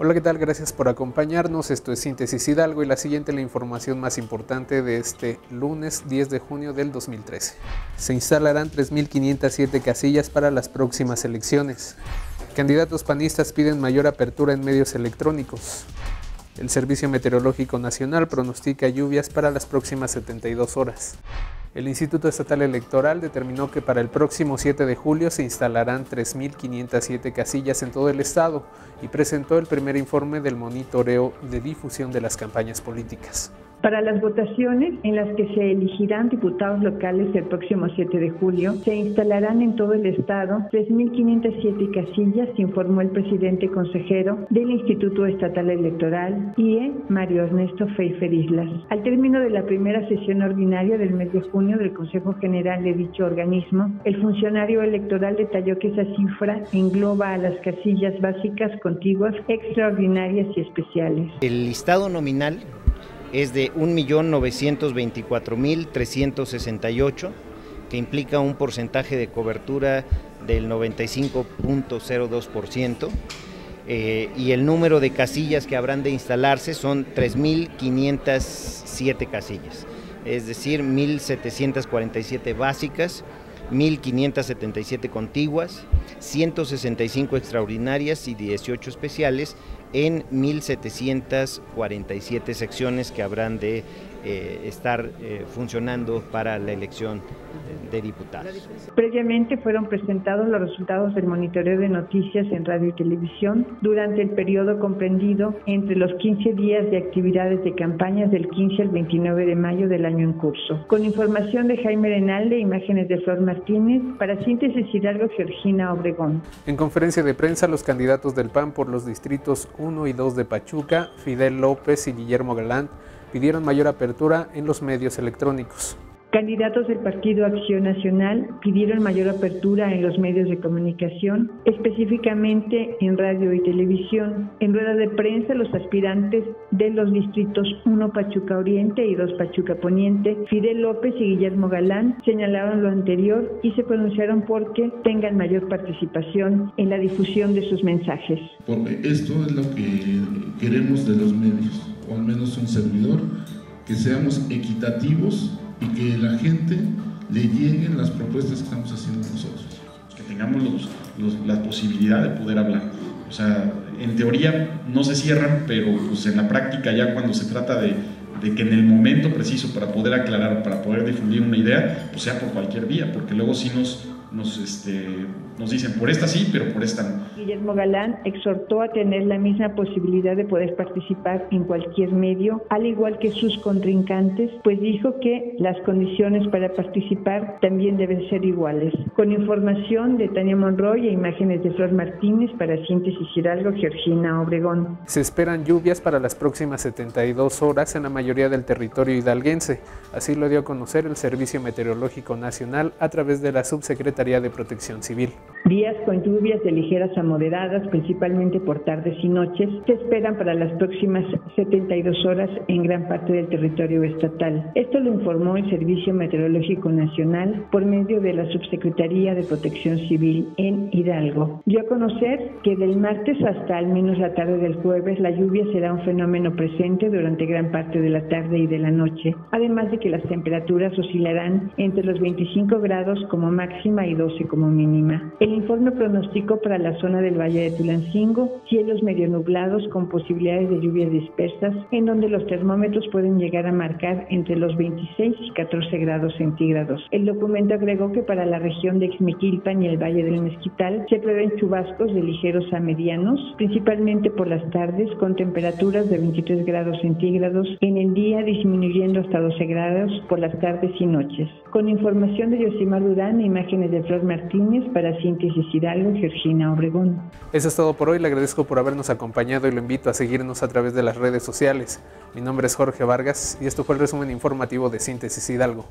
Hola, ¿qué tal? Gracias por acompañarnos. Esto es Síntesis Hidalgo y la siguiente la información más importante de este lunes 10 de junio del 2013. Se instalarán 3.507 casillas para las próximas elecciones. Candidatos panistas piden mayor apertura en medios electrónicos. El Servicio Meteorológico Nacional pronostica lluvias para las próximas 72 horas. El Instituto Estatal Electoral determinó que para el próximo 7 de julio se instalarán 3.507 casillas en todo el estado y presentó el primer informe del monitoreo de difusión de las campañas políticas. Para las votaciones en las que se elegirán diputados locales el próximo 7 de julio, se instalarán en todo el estado 3.507 casillas, informó el presidente consejero del Instituto Estatal Electoral, IE, Mario Ernesto Feifer Islas. Al término de la primera sesión ordinaria del mes de junio del Consejo General de dicho organismo, el funcionario electoral detalló que esa cifra engloba a las casillas básicas, contiguas, extraordinarias y especiales. El listado nominal es de 1.924.368, que implica un porcentaje de cobertura del 95.02%, eh, y el número de casillas que habrán de instalarse son 3.507 casillas, es decir, 1.747 básicas, 1.577 contiguas, 165 extraordinarias y 18 especiales en 1.747 secciones que habrán de eh, estar eh, funcionando para la elección de diputados. Previamente fueron presentados los resultados del monitoreo de noticias en radio y televisión durante el periodo comprendido entre los 15 días de actividades de campañas del 15 al 29 de mayo del año en curso. Con información de Jaime Renalde, imágenes de Flor Martínez, para Síntesis Hidalgo Georgina En conferencia de prensa, los candidatos del PAN por los distritos 1 y 2 de Pachuca, Fidel López y Guillermo Galán, pidieron mayor apertura en los medios electrónicos. Candidatos del Partido Acción Nacional pidieron mayor apertura en los medios de comunicación, específicamente en radio y televisión. En rueda de prensa, los aspirantes de los distritos 1 Pachuca Oriente y 2 Pachuca Poniente, Fidel López y Guillermo Galán, señalaron lo anterior y se pronunciaron porque tengan mayor participación en la difusión de sus mensajes. Porque esto es lo que queremos de los medios, o al menos un servidor, que seamos equitativos que la gente le lleguen las propuestas que estamos haciendo nosotros. Que tengamos la posibilidad de poder hablar. O sea, en teoría no se cierran, pero pues en la práctica ya cuando se trata de, de que en el momento preciso para poder aclarar, para poder difundir una idea, pues sea por cualquier vía, porque luego sí nos, nos, este, nos dicen por esta sí, pero por esta no. Guillermo Galán exhortó a tener la misma posibilidad de poder participar en cualquier medio, al igual que sus contrincantes, pues dijo que las condiciones para participar también deben ser iguales. Con información de Tania Monroy e imágenes de Flor Martínez para Síntesis Hidalgo, Georgina Obregón. Se esperan lluvias para las próximas 72 horas en la mayoría del territorio hidalguense. Así lo dio a conocer el Servicio Meteorológico Nacional a través de la Subsecretaría de Protección Civil. Días con lluvias de ligeras a moderadas, principalmente por tardes y noches, se esperan para las próximas 72 horas en gran parte del territorio estatal. Esto lo informó el Servicio Meteorológico Nacional por medio de la Subsecretaría de Protección Civil en Hidalgo. Dio a conocer que del martes hasta al menos la tarde del jueves la lluvia será un fenómeno presente durante gran parte de la tarde y de la noche, además de que las temperaturas oscilarán entre los 25 grados como máxima y 12 como mínima. Informe pronosticó para la zona del Valle de Tulancingo cielos medio nublados con posibilidades de lluvias dispersas, en donde los termómetros pueden llegar a marcar entre los 26 y 14 grados centígrados. El documento agregó que para la región de Exmequilpan y el Valle del Mezquital se prevén chubascos de ligeros a medianos, principalmente por las tardes, con temperaturas de 23 grados centígrados, en el día disminuyendo hasta 12 grados por las tardes y noches. Con información de Yosimar Durán e imágenes de Flor Martínez para Síntesis Hidalgo, Georgina Obregón. Eso es todo por hoy, le agradezco por habernos acompañado y lo invito a seguirnos a través de las redes sociales. Mi nombre es Jorge Vargas y esto fue el resumen informativo de Síntesis Hidalgo.